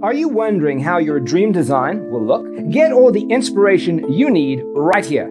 Are you wondering how your dream design will look? Get all the inspiration you need right here.